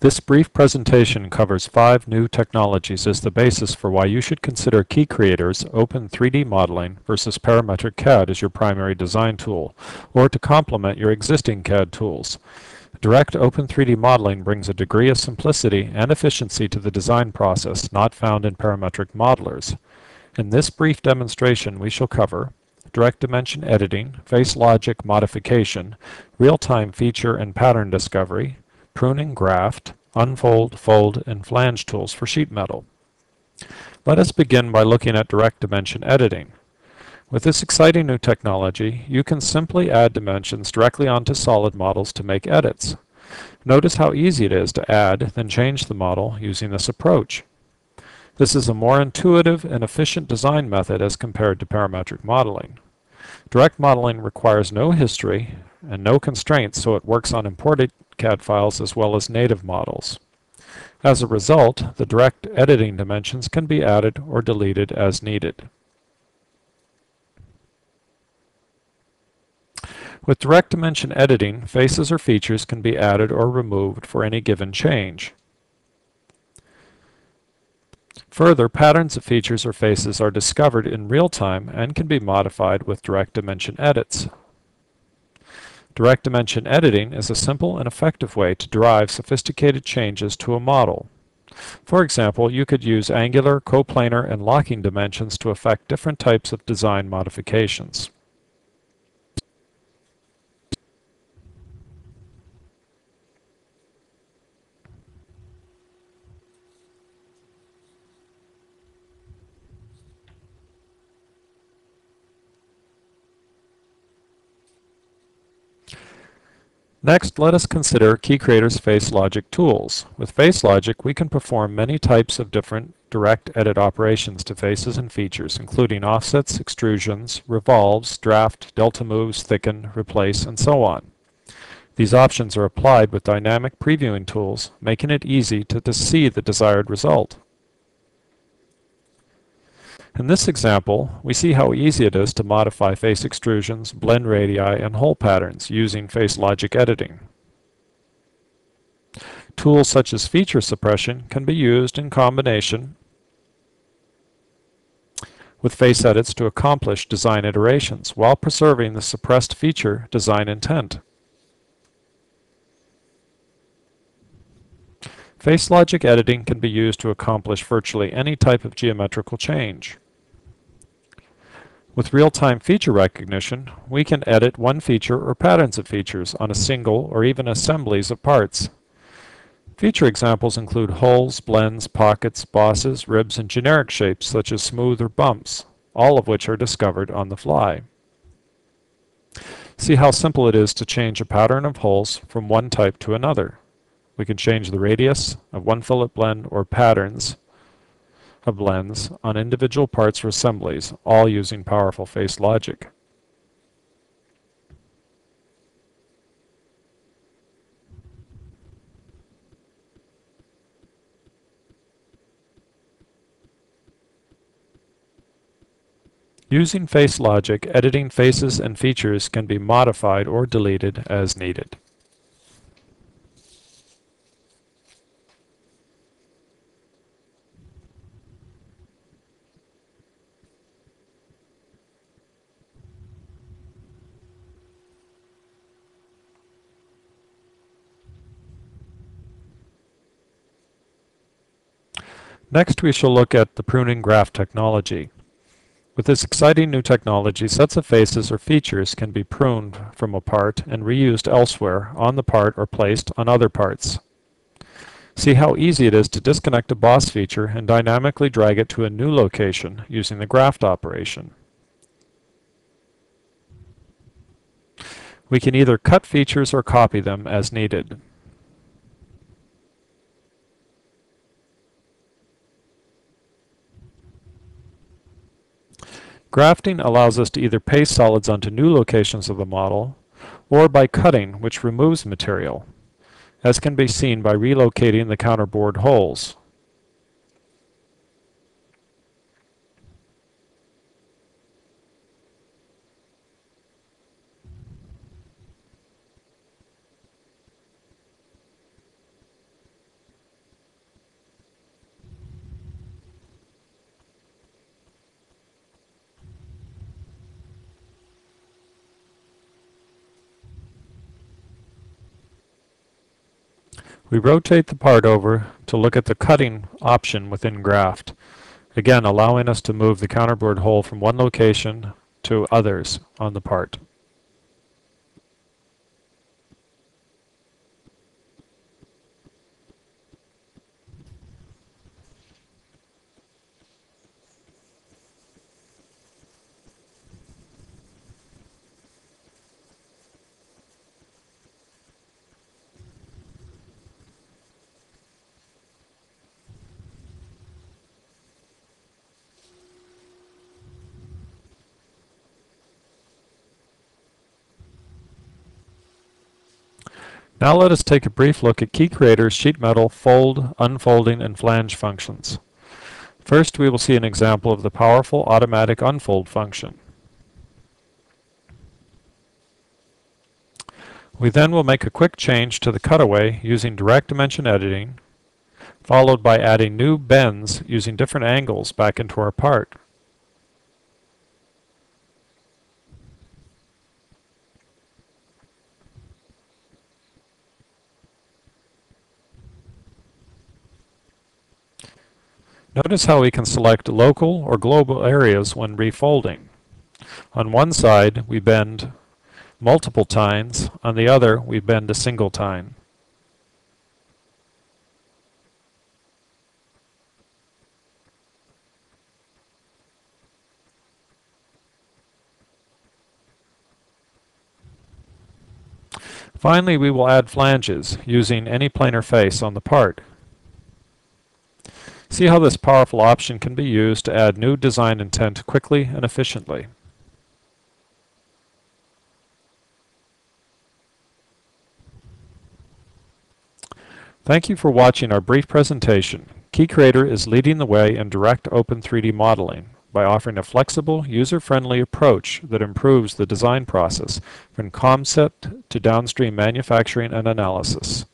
This brief presentation covers five new technologies as the basis for why you should consider Key Creator's Open 3D Modeling versus Parametric CAD as your primary design tool, or to complement your existing CAD tools. Direct Open 3D Modeling brings a degree of simplicity and efficiency to the design process not found in parametric modelers. In this brief demonstration we shall cover direct dimension editing, face logic modification, real-time feature and pattern discovery, pruning graft, unfold, fold, and flange tools for sheet metal. Let us begin by looking at direct dimension editing. With this exciting new technology, you can simply add dimensions directly onto solid models to make edits. Notice how easy it is to add, then change the model using this approach. This is a more intuitive and efficient design method as compared to parametric modeling. Direct modeling requires no history and no constraints so it works on imported CAD files as well as native models. As a result, the direct editing dimensions can be added or deleted as needed. With direct dimension editing, faces or features can be added or removed for any given change. Further, patterns of features or faces are discovered in real time and can be modified with direct dimension edits. Direct dimension editing is a simple and effective way to derive sophisticated changes to a model. For example, you could use angular, coplanar, and locking dimensions to affect different types of design modifications. Next, let us consider KeyCreator's Face Logic tools. With Face Logic, we can perform many types of different direct edit operations to faces and features, including offsets, extrusions, revolves, draft, delta moves, thicken, replace, and so on. These options are applied with dynamic previewing tools, making it easy to, to see the desired result. In this example, we see how easy it is to modify face extrusions, blend radii, and hole patterns using face logic editing. Tools such as feature suppression can be used in combination with face edits to accomplish design iterations while preserving the suppressed feature design intent. Face logic editing can be used to accomplish virtually any type of geometrical change. With real-time feature recognition, we can edit one feature or patterns of features on a single or even assemblies of parts. Feature examples include holes, blends, pockets, bosses, ribs, and generic shapes such as smooth or bumps, all of which are discovered on the fly. See how simple it is to change a pattern of holes from one type to another. We can change the radius of one fillet blend or patterns of blends on individual parts or assemblies, all using powerful face logic. Using face logic, editing faces and features can be modified or deleted as needed. Next we shall look at the pruning graft technology. With this exciting new technology, sets of faces or features can be pruned from a part and reused elsewhere on the part or placed on other parts. See how easy it is to disconnect a boss feature and dynamically drag it to a new location using the graft operation. We can either cut features or copy them as needed. Grafting allows us to either paste solids onto new locations of the model, or by cutting, which removes material, as can be seen by relocating the counterbore holes. We rotate the part over to look at the cutting option within Graft, again allowing us to move the counterbore hole from one location to others on the part. Now let us take a brief look at Key Creator's sheet metal fold, unfolding, and flange functions. First, we will see an example of the powerful automatic unfold function. We then will make a quick change to the cutaway using direct dimension editing, followed by adding new bends using different angles back into our part. Notice how we can select local or global areas when refolding. On one side, we bend multiple tines. On the other, we bend a single tine. Finally, we will add flanges using any planar face on the part. See how this powerful option can be used to add new design intent quickly and efficiently. Thank you for watching our brief presentation. KeyCreator is leading the way in direct open 3D modeling by offering a flexible, user-friendly approach that improves the design process from concept to downstream manufacturing and analysis.